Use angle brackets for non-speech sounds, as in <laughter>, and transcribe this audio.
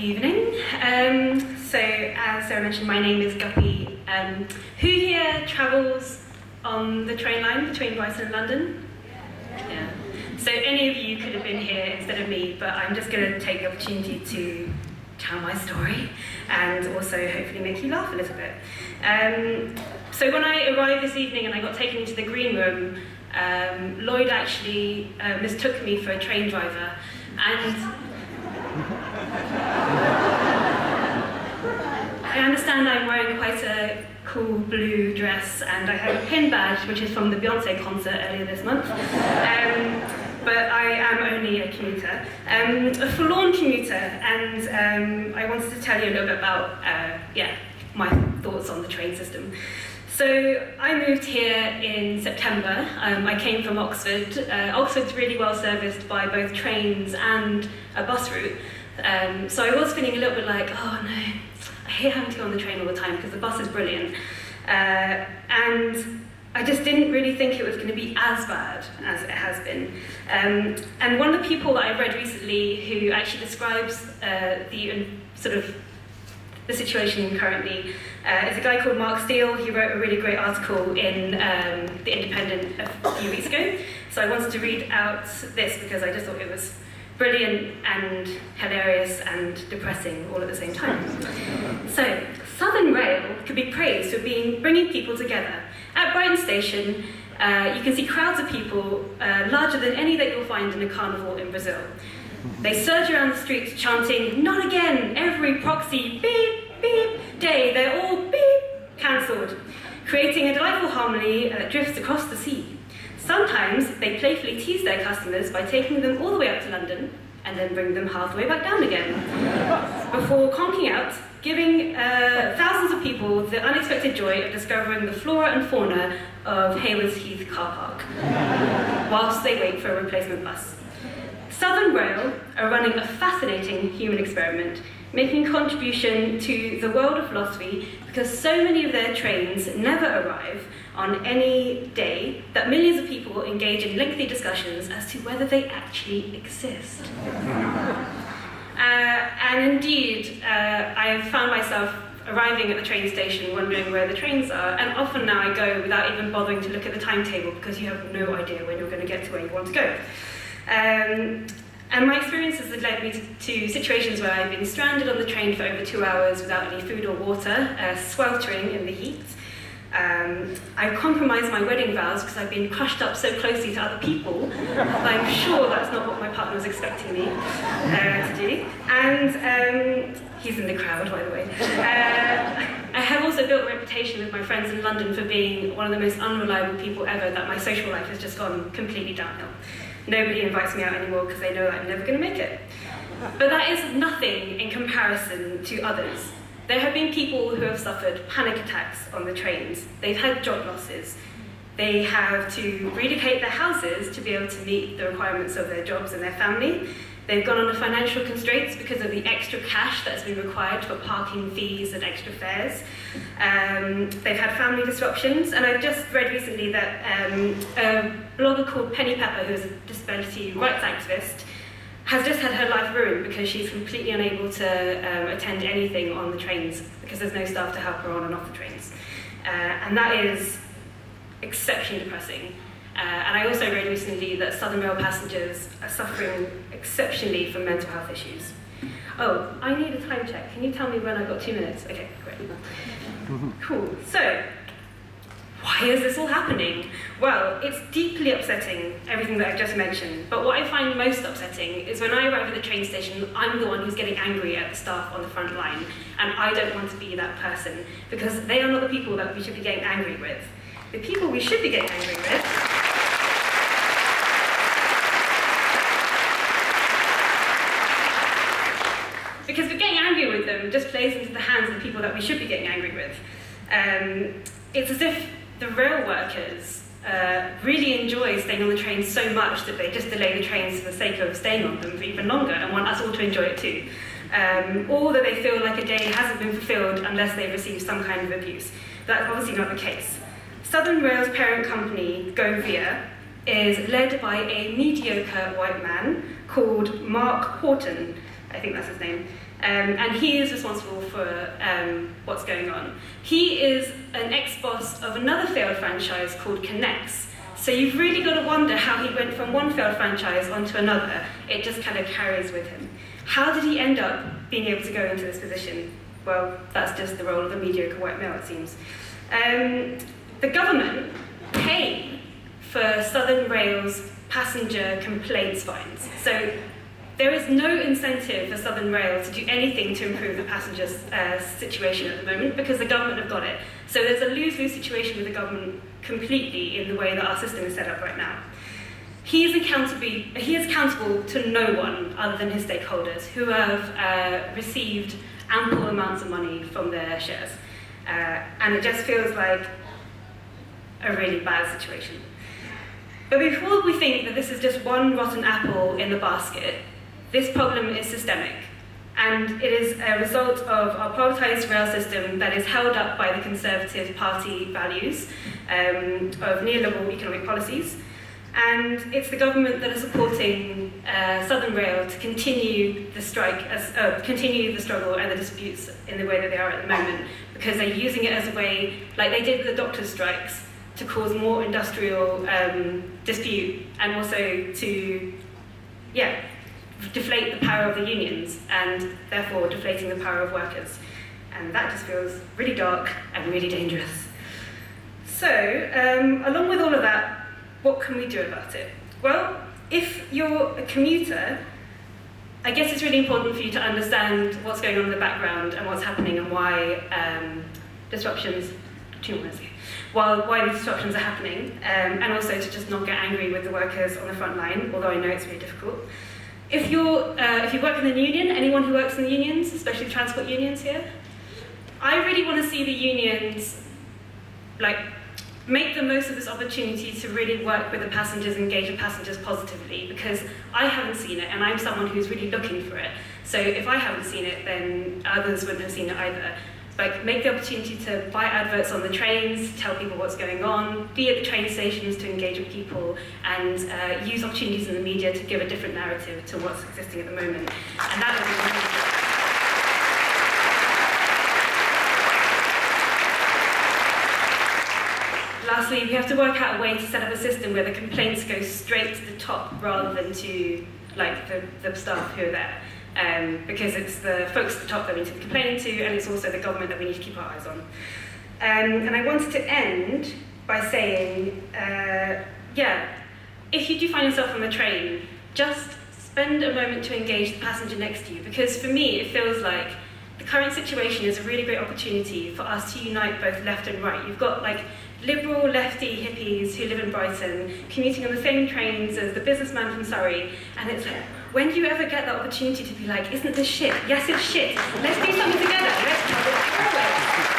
Evening. Um, so, as Sarah mentioned, my name is Guppy. Um, who here travels on the train line between Brighton and London? Yeah. So, any of you could have been here instead of me, but I'm just going to take the opportunity to tell my story and also hopefully make you laugh a little bit. Um, so, when I arrived this evening and I got taken into the green room, um, Lloyd actually uh, mistook me for a train driver and I understand I'm wearing quite a cool blue dress and I have a pin badge which is from the Beyonce concert earlier this month. Um, but I am only a commuter, um, a forlorn commuter, and um, I wanted to tell you a little bit about, uh, yeah, my thoughts on the train system. So I moved here in September. Um, I came from Oxford. Uh, Oxford's really well serviced by both trains and a bus route. Um, so I was feeling a little bit like, oh no, I hate having to go on the train all the time because the bus is brilliant. Uh, and I just didn't really think it was going to be as bad as it has been. Um, and one of the people that I read recently who actually describes uh, the sort of the situation currently uh, is a guy called Mark Steel. He wrote a really great article in um, The Independent a few weeks ago. So I wanted to read out this because I just thought it was brilliant and hilarious and depressing all at the same time. So, Southern Rail could be praised for being bringing people together. At Brighton Station, uh, you can see crowds of people uh, larger than any that you'll find in a carnival in Brazil. They surge around the streets chanting, not again, every proxy, beep, beep, day, they're all beep, cancelled, creating a delightful harmony that drifts across the sea. Sometimes they playfully tease their customers by taking them all the way up to London and then bring them halfway back down again, before conking out, giving uh, thousands of people the unexpected joy of discovering the flora and fauna of Haywards Heath car park, whilst they wait for a replacement bus. Southern Rail are running a fascinating human experiment, making contribution to the world of philosophy because so many of their trains never arrive on any day that millions of people engage in lengthy discussions as to whether they actually exist. <laughs> Uh, and indeed, uh, I have found myself arriving at the train station wondering where the trains are, and often now I go without even bothering to look at the timetable because you have no idea when you're going to get to where you want to go. Um, and my experiences have led me to, to, situations where I've been stranded on the train for over two hours without any food or water, uh, sweltering in the heat, um, I compromised my wedding vows because I've been crushed up so closely to other people I'm sure that's not what my partner was expecting me uh, to do. And um, he's in the crowd, by the way. Uh, I have also built a reputation with my friends in London for being one of the most unreliable people ever, that my social life has just gone completely downhill. Nobody invites me out anymore because they know I'm never going to make it. But that is nothing in comparison to others. There have been people who have suffered panic attacks on the trains. They've had job losses. They have to relocate their houses to be able to meet the requirements of their jobs and their family. They've gone under financial constraints because of the extra cash that's been required for parking fees and extra fares. Um, they've had family disruptions, and I've just read recently that um, a blogger called Penny Pepper, who's a disability rights activist, has just had her life ruined because she's completely unable to um, attend anything on the trains because there's no staff to help her on and off the trains. Uh, and that is exceptionally depressing. Uh, and I also read recently that Southern Rail passengers are suffering exceptionally from mental health issues. Oh, I need a time check. Can you tell me when I've got two minutes? Okay, great. <laughs> Cool. So, why is this all happening? Well, it's deeply upsetting, everything that I've just mentioned, but what I find most upsetting is when I arrive at the train station, I'm the one who's getting angry at the staff on the front line, and I don't want to be that person, because they are not the people that we should be getting angry with. The people we should be getting angry with because we're getting angry with them just plays into the hands of the people that we should be getting angry with. Um, it's as if the rail workers uh, really enjoy staying on the train so much that they just delay the trains for the sake of staying on them for even longer and want us all to enjoy it too. Um, or that they feel like a day hasn't been fulfilled unless they've received some kind of abuse. That's obviously not the case. Southern Rail's parent company, Govia, is led by a mediocre white man called Mark Horton, I think that's his name. Um, and he is responsible for um, what's going on. He is an ex-boss of another failed franchise called Connex. So you've really got to wonder how he went from one failed franchise onto another. It just kind of carries with him. How did he end up being able to go into this position? Well, that's just the role of a mediocre white male, it seems. Um, the government paid for Southern Rail's passenger complaints fines. So there is no incentive for Southern Rail to do anything to improve the passengers' uh, situation at the moment because the government have got it. So there's a lose-lose situation with the government completely in the way that our system is set up right now. He is, he is accountable to no one other than his stakeholders who have uh, received ample amounts of money from their shares. Uh, and it just feels like a really bad situation. But before we think that this is just one rotten apple in the basket, this problem is systemic, and it is a result of our privatised rail system that is held up by the Conservative Party values um, of neoliberal economic policies. And it's the government that is supporting uh, Southern Rail to continue the strike, as, uh, continue the struggle and the disputes in the way that they are at the moment, because they're using it as a way, like they did with the doctors' strikes, to cause more industrial um, dispute and also to, yeah, deflate the power of the unions and therefore deflating the power of workers. And that just feels really dark and really dangerous. So, um, along with all of that, what can we do about it? Well, if you're a commuter, I guess it's really important for you to understand what's going on in the background and what's happening and why um, disruptions, two minutes, while, why these disruptions are happening, um, and also to just not get angry with the workers on the front line, although I know it's really difficult. If, you're, uh, if you work in the union, anyone who works in the unions, especially transport unions here, I really want to see the unions like make the most of this opportunity to really work with the passengers, engage with passengers positively, because I haven't seen it, and I'm someone who's really looking for it. So if I haven't seen it, then others wouldn't have seen it either like make the opportunity to buy adverts on the trains, tell people what's going on, be at the train stations to engage with people, and uh, use opportunities in the media to give a different narrative to what's existing at the moment. And that that is Lastly, we have to work out a way to set up a system where the complaints go straight to the top rather than to like the, the staff who are there um, because it's the folks at the top that we need to be complaining to, and it's also the government that we need to keep our eyes on. Um, and I wanted to end by saying, uh, yeah, if you do find yourself on the train, just spend a moment to engage the passenger next to you, because for me, it feels like the current situation is a really great opportunity for us to unite both left and right. You've got like liberal lefty hippies who live in Brighton commuting on the same trains as the businessman from Surrey, and it's like, when do you ever get that opportunity to be like, isn't this shit? Yes, it's shit. Let's do something together. Let's